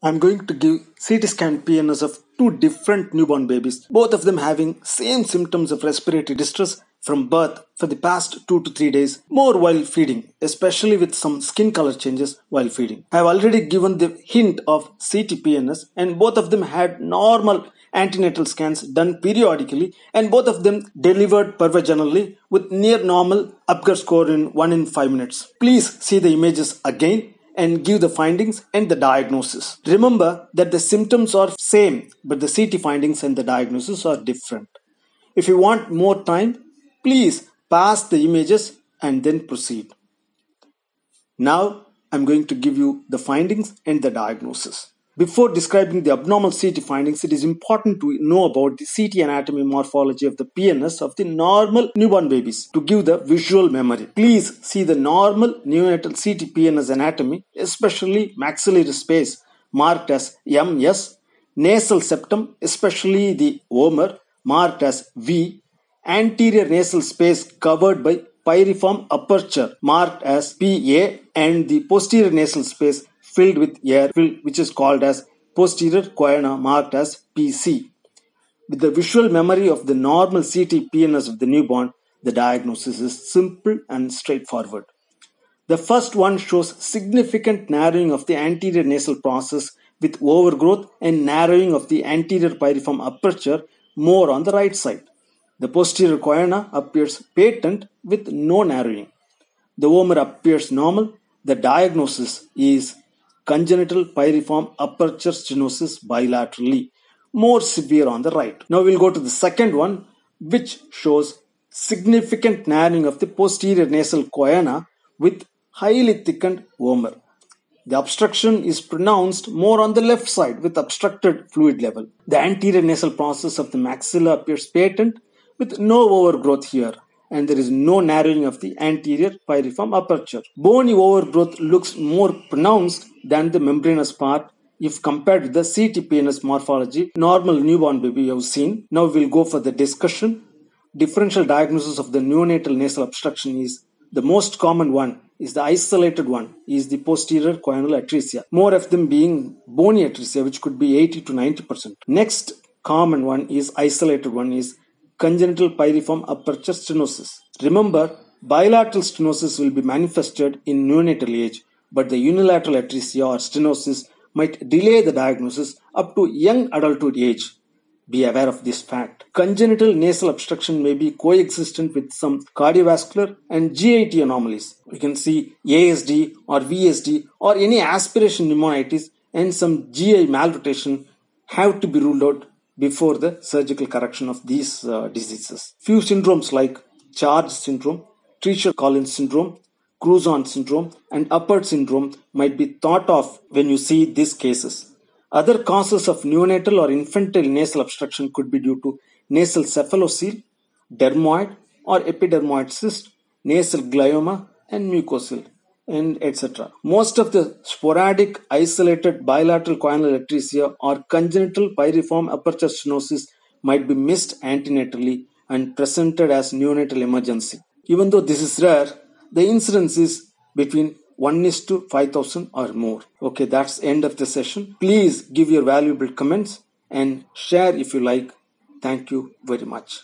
I'm going to give CT scan PNS of two different newborn babies, both of them having same symptoms of respiratory distress from birth for the past 2 to 3 days, more while feeding, especially with some skin color changes while feeding. I have already given the hint of CT PNS and both of them had normal antenatal scans done periodically and both of them delivered pervaginally with near normal Apgar score in 1 in 5 minutes. Please see the images again and give the findings and the diagnosis. Remember that the symptoms are same, but the CT findings and the diagnosis are different. If you want more time, please pass the images and then proceed. Now I'm going to give you the findings and the diagnosis. Before describing the abnormal CT findings, it is important to know about the CT anatomy morphology of the PNS of the normal newborn babies to give the visual memory. Please see the normal neonatal CT PNS anatomy, especially maxillary space marked as MS, nasal septum, especially the vomer marked as V, anterior nasal space covered by pyriform aperture marked as PA and the posterior nasal space filled with air which is called as posterior choana marked as PC. With the visual memory of the normal CT PNS of the newborn, the diagnosis is simple and straightforward. The first one shows significant narrowing of the anterior nasal process with overgrowth and narrowing of the anterior pyriform aperture more on the right side. The posterior choana appears patent with no narrowing. The vomer appears normal. The diagnosis is congenital pyriform aperture stenosis bilaterally, more severe on the right. Now we'll go to the second one, which shows significant narrowing of the posterior nasal choana with highly thickened vomer. The obstruction is pronounced more on the left side with obstructed fluid level. The anterior nasal process of the maxilla appears patent with no overgrowth here and there is no narrowing of the anterior pyriform aperture. Bony overgrowth looks more pronounced than the membranous part if compared to the CTPNS morphology, normal newborn baby you have seen. Now we'll go for the discussion. Differential diagnosis of the neonatal nasal obstruction is the most common one is the isolated one is the posterior choanal atresia. More of them being bony atresia which could be 80 to 90%. Next common one is isolated one is congenital pyriform aperture stenosis. Remember, bilateral stenosis will be manifested in neonatal age, but the unilateral atresia or stenosis might delay the diagnosis up to young adulthood age. Be aware of this fact. Congenital nasal obstruction may be coexistent with some cardiovascular and GIT anomalies. We can see ASD or VSD or any aspiration pneumonitis and some GI malrotation have to be ruled out before the surgical correction of these uh, diseases. Few syndromes like Charge syndrome, Treacher-Collins syndrome, Crouzon syndrome, and Apert syndrome might be thought of when you see these cases. Other causes of neonatal or infantile nasal obstruction could be due to nasal cephalocele, dermoid or epidermoid cyst, nasal glioma, and mucocele and etc. Most of the sporadic isolated bilateral choanal atresia or congenital pyriform aperture stenosis might be missed antenatally and presented as neonatal emergency. Even though this is rare, the incidence is between 1 is to 5000 or more. Okay, that's end of the session. Please give your valuable comments and share if you like. Thank you very much.